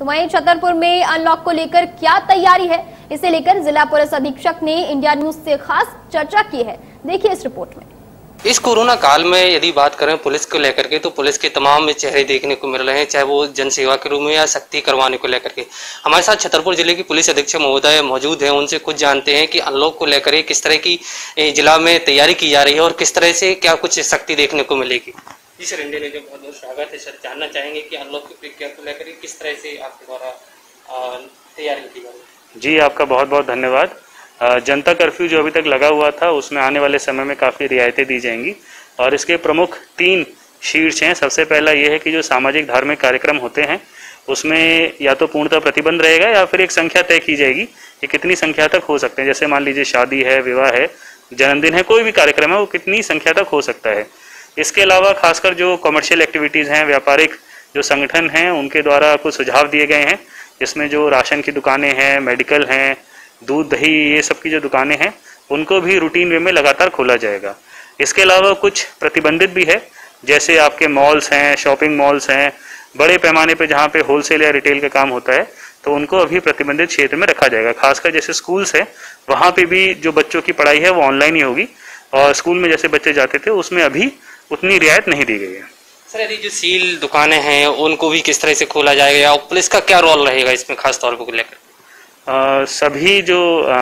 तो वहीं छतरपुर में अनलॉक को लेकर क्या तैयारी है? इसे लेकर जिला पुलिस अधीक्षक ने इंडिया न्यूज़ से खास चर्चा की है। देखिए इस रिपोर्ट में। इस कोरोना काल में यदि बात करें पुलिस को लेकर के तो पुलिस के तमाम चेहरे देखने को मिल रहे हैं, चाहे वो जनसेवा के रूप में या सख्ती करवाने को लेकर के। हमारे साथ छतरपुर ज़िले की पुलिस अधीक्षक महोदय मौजूद हैं, उनसे कुछ जानते हैं कि अनलॉक को लेकर किस तरह की जिला में तैयारी की जा रही है और किस तरह से क्या कुछ सख्ती देखने को मिलेगी। जी सर, इंडिया जो बहुत बहुत स्वागत है सर। जानना चाहेंगे कि अनलॉक की प्रक्रिया को लेकर किस तरह से आपके द्वारा तैयारी की रही जी, आपका बहुत बहुत धन्यवाद। जनता कर्फ्यू जो अभी तक लगा हुआ था, उसमें आने वाले समय में काफ़ी रियायतें दी जाएँगी। और इसके प्रमुख तीन शीर्ष हैं। सबसे पहला ये है कि जो सामाजिक धार्मिक कार्यक्रम होते हैं, उसमें या तो पूर्णतः प्रतिबंध रहेगा या फिर एक संख्या तय की जाएगी कि कितनी संख्या तक हो सकते हैं। जैसे मान लीजिए शादी है, विवाह है, जन्मदिन है, कोई भी कार्यक्रम है, वो कितनी संख्या तक हो सकता है। इसके अलावा खासकर जो कमर्शियल एक्टिविटीज़ हैं, व्यापारिक जो संगठन हैं, उनके द्वारा कुछ सुझाव दिए गए हैं, जिसमें जो राशन की दुकानें हैं मेडिकल हैं, दूध, दही, ये सब की जो दुकानें हैं, उनको भी रूटीन वे में लगातार खोला जाएगा। इसके अलावा कुछ प्रतिबंधित भी है, जैसे आपके मॉल्स हैं शॉपिंग मॉल्स हैं, बड़े पैमाने पर जहाँ पे होलसेल या रिटेल का काम होता है तो उनको अभी प्रतिबंधित क्षेत्र में रखा जाएगा। खासकर जैसे स्कूल्स हैं, वहाँ पे भी जो बच्चों की पढ़ाई है, वो ऑनलाइन ही होगी, और स्कूल में जैसे बच्चे जाते थे, उसमें अभी उतनी रियायत नहीं दी गई है। सर यदि जो सील दुकानें हैं उनको भी किस तरह से खोला जाएगा और पुलिस का क्या रोल रहेगा इसमें खास तौर पर लेकर? सभी जो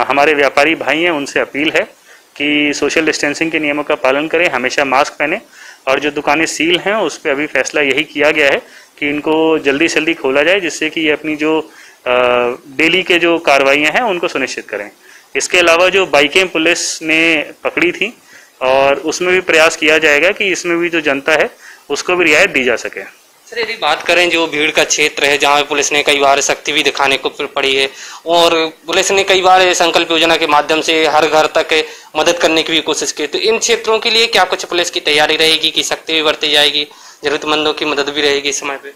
हमारे व्यापारी भाई हैं उनसे अपील है कि सोशल डिस्टेंसिंग के नियमों का पालन करें हमेशा मास्क पहने। और जो दुकानें सील हैं उस पर अभी फैसला यही किया गया है कि इनको जल्दी से जल्दी खोला जाए जिससे कि ये अपनी जो डेली के जो कार्रवाइयाँ हैं उनको सुनिश्चित करें। इसके अलावा जो बाइकें पुलिस ने पकड़ी थी और उसमें भी प्रयास किया जाएगा कि इसमें भी जो जनता है उसको भी रियायत दी जा सके। सर यदि बात करें जो भीड़ का क्षेत्र है जहाँ पुलिस ने कई बार सख्ती भी दिखाने को पड़ी है और पुलिस ने कई बार संकल्प योजना के माध्यम से हर घर तक मदद करने की भी कोशिश की तो इन क्षेत्रों के लिए क्या कुछ पुलिस की तैयारी रहेगी कि सख्ती भी बरती जाएगी जरूरतमंदों की मदद भी रहेगी इस समय पे?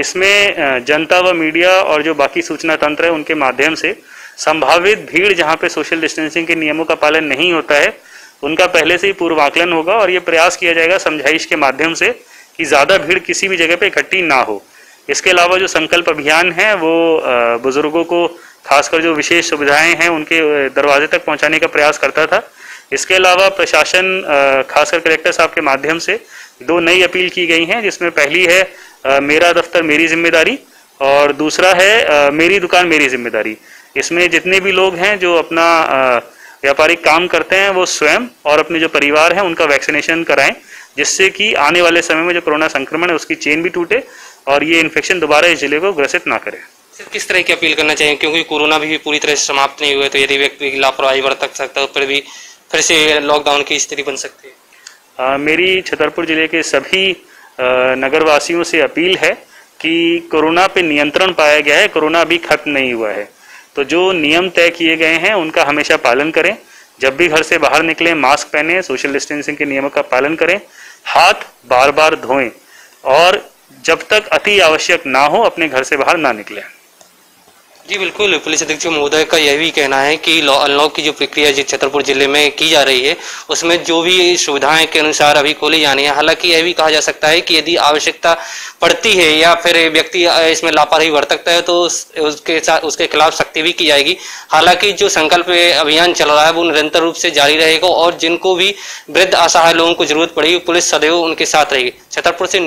इसमें जनता व मीडिया और जो बाकी सूचना तंत्र है उनके माध्यम से संभावित भीड़ जहाँ पे सोशल डिस्टेंसिंग के नियमों का पालन नहीं होता है उनका पहले से ही पूर्वाकलन होगा और ये प्रयास किया जाएगा समझाइश के माध्यम से कि ज़्यादा भीड़ किसी भी जगह पर इकट्ठी ना हो। इसके अलावा जो संकल्प अभियान है, वो बुज़ुर्गों को खासकर जो विशेष सुविधाएँ हैं, उनके दरवाजे तक पहुँचाने का प्रयास करता था। इसके अलावा प्रशासन खासकर कलेक्टर साहब के माध्यम से दो नई अपील की गई हैं, जिसमें पहली है मेरा दफ्तर मेरी ज़िम्मेदारी और दूसरा है मेरी दुकान मेरी ज़िम्मेदारी। इसमें जितने भी लोग हैं जो अपना व्यापारिक काम करते हैं वो स्वयं और अपने जो परिवार हैं उनका वैक्सीनेशन कराएँ जिससे कि आने वाले समय में जो कोरोना संक्रमण है उसकी चेन भी टूटे और ये इन्फेक्शन दोबारा इस ज़िले को ग्रसित ना करे। सर किस तरह की अपील करना चाहिए? क्योंकि कोरोना भी पूरी तरह से समाप्त नहीं हुए तो यदि व्यक्ति लापरवाही बरत सकता है तो फिर भी फिर से लॉकडाउन की स्थिति बन सकती है। मेरी छतरपुर ज़िले के सभी नगरवासियों से अपील है कि कोरोना पे नियंत्रण पाया गया है कोरोना अभी खत्म नहीं हुआ है। तो जो नियम तय किए गए हैं, उनका हमेशा पालन करें। जब भी घर से बाहर निकलें, मास्क पहने, सोशल डिस्टेंसिंग के नियमों का पालन करें। हाथ बार बार धोएँ और जब तक अति आवश्यक ना हो, अपने घर से बाहर ना निकलें। जी, बिल्कुल, पुलिस अधीक्षक महोदय का यह भी कहना है कि अनलॉक की जो प्रक्रिया जो छतरपुर ज़िले में की जा रही है, उसमें जो भी सुविधाएँ के अनुसार अभी खोली जानी है, हालाँकि यह भी कहा जा सकता है कि यदि आवश्यकता पड़ती है या फिर व्यक्ति इसमें लापरवाही बरतता है तो उसके साथ, उसके खिलाफ सख्ती भी की जाएगी। हालाँकि जो संकल्प अभियान चल रहा है, वो निरंतर रूप से जारी रहेगा और जिनको भी वृद्ध असहाय लोगों को ज़रूरत पड़ेगी पुलिस सदैव उनके साथ रहेगी। छतरपुर से